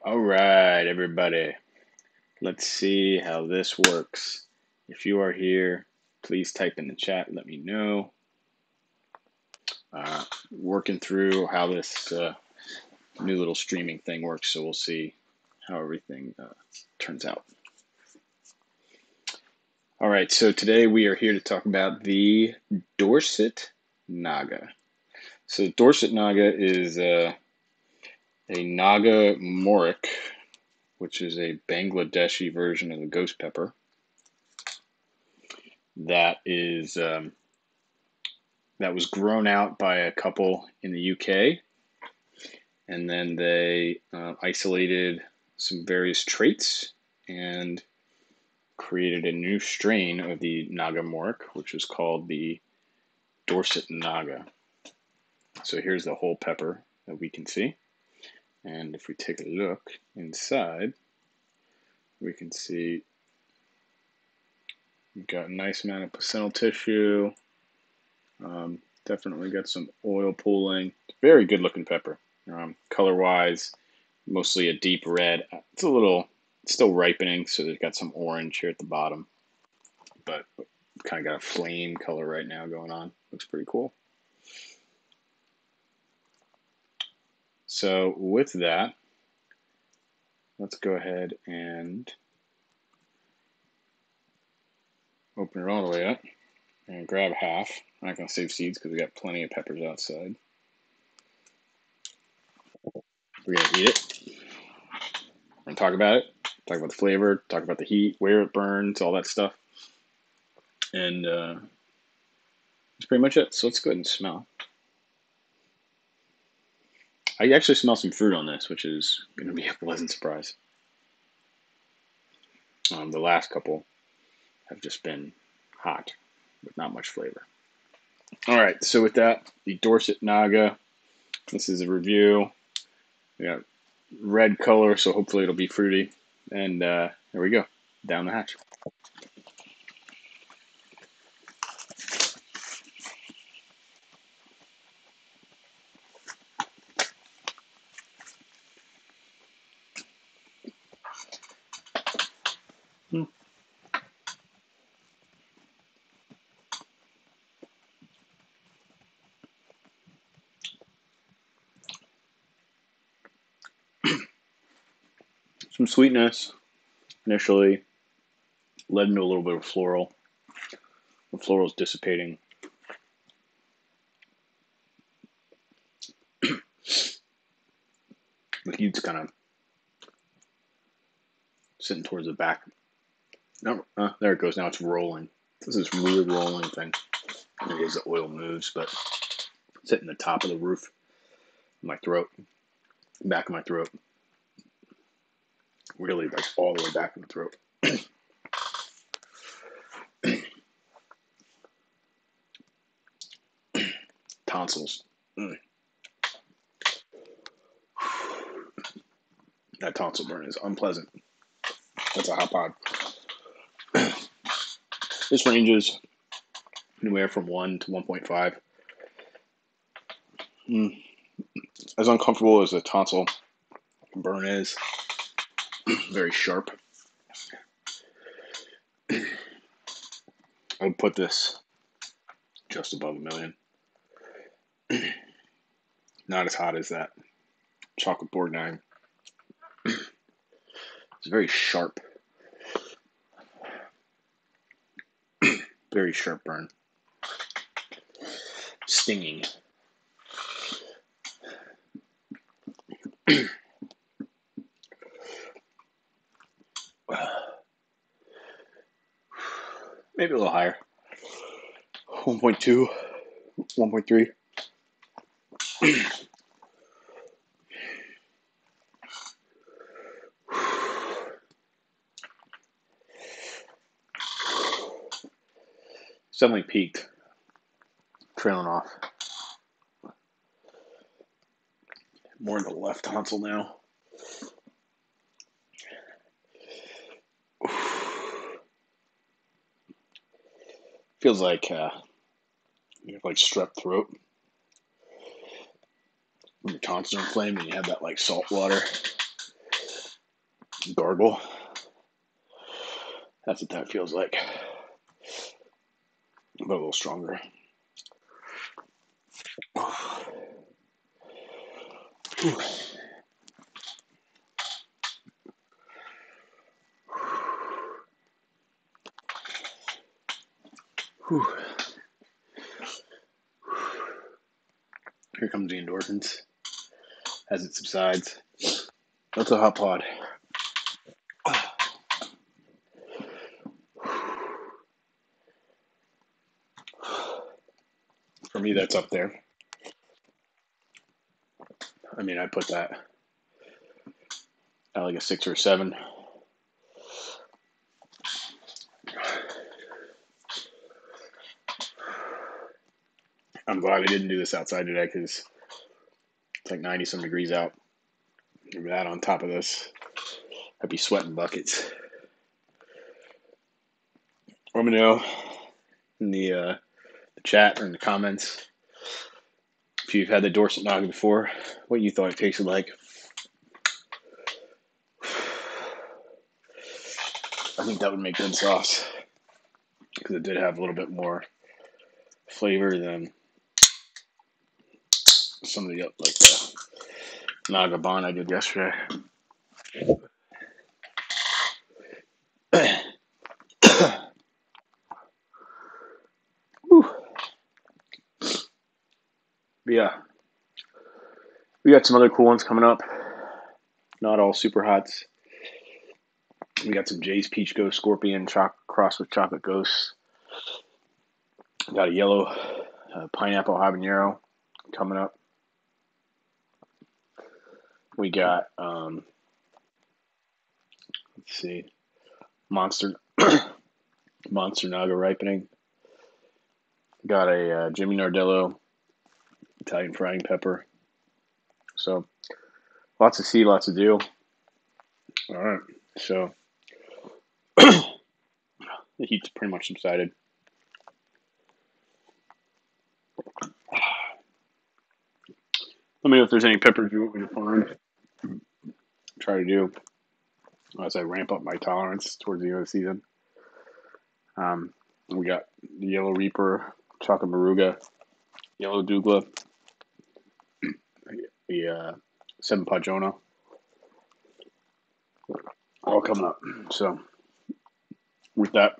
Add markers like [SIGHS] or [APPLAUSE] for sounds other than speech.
All right, everybody. Let's see how this works. If you are here, please type in the chat. Let me know. Uh, working through how this uh, new little streaming thing works, so we'll see how everything uh, turns out. All right, so today we are here to talk about the Dorset Naga. So Dorset Naga is uh, a Naga Morich, which is a Bangladeshi version of the ghost pepper. That is um, that was grown out by a couple in the UK, and then they uh, isolated some various traits and created a new strain of the Naga Morich, which was called the Dorset Naga. So here's the whole pepper that we can see. And if we take a look inside, we can see we've got a nice amount of placental tissue. Um, definitely got some oil pooling. Very good looking pepper. Um, color wise, mostly a deep red. It's a little still ripening, so they've got some orange here at the bottom, but kind of got a flame color right now going on. Looks pretty cool. So with that, let's go ahead and open it all the way up and grab half. I'm not going to save seeds because we got plenty of peppers outside. We're going to eat it and talk about it talk about the flavor, talk about the heat, where it burns, all that stuff. And uh, that's pretty much it. So let's go ahead and smell. I actually smell some fruit on this, which is going to be a pleasant surprise. Um, the last couple have just been hot with not much flavor. All right, so with that, the Dorset Naga. This is a review. We got red color, so hopefully it'll be fruity. And uh, there we go, down the hatch. Hmm. [CLEARS THROAT] Some sweetness initially led into a little bit of floral. The floral is dissipating. the heat's kind of sitting towards the back. No, uh, there it goes. Now it's rolling. This is weird rolling thing. Maybe as the oil moves, but it's hitting the top of the roof, my throat, back of my throat really like all the way back in the throat. [COUGHS] Tonsils. Mm. That tonsil burn is unpleasant. That's a hot pod. This ranges anywhere from 1 to 1.5. Mm. As uncomfortable as a tonsil burn is, [CLEARS THROAT] very sharp. I would put this just above a million. [CLEARS THROAT] Not as hot as that chocolate board nine. [CLEARS THROAT] it's very sharp. Very sharp burn. Stinging. maybe a little higher 1.2 1.3 [CLEARS THROAT] suddenly peaked trailing off more in the left tonsil now [SIGHS] Feels like uh, you have like strep throat. Your tonsils are inflamed and you have that like salt water gargle. That's what that feels like, but a little stronger. Whew. Whew. Here comes the endorphins as it subsides. That's a hot pod. For me, that's up there. I mean, I put that at like a six or a seven. I'm glad I didn't do this outside today because it's like 90 some degrees out. Maybe that on top of this, I'd be sweating buckets. Let me know in the, uh, the chat or in the comments if you've had the Dorset Naga before, what you thought it tasted like. I think that would make good sauce because it did have a little bit more flavor than some of the like the Nagabon I did yesterday. Yeah, we got some other cool ones coming up. Not all super hots. We got some Jay's Peach Ghost Scorpion choc- cross with Chocolate Ghost. Got a yellow uh, pineapple habanero coming up. We got um, let's see, monster [COUGHS] monster naga ripening. Got a uh, Jimmy Nardello Italian frying pepper. So lots to see, lots to do. All right, so [CLEARS THROAT] the heat's pretty much subsided. Let me know if there's any peppers you want me to find try to do as I ramp up my tolerance towards the end of the season. Um, we got the Yellow Reaper, Chocolate Moruga, Yellow Douglas, the uh, Seven Pagona, all coming up. So, with that,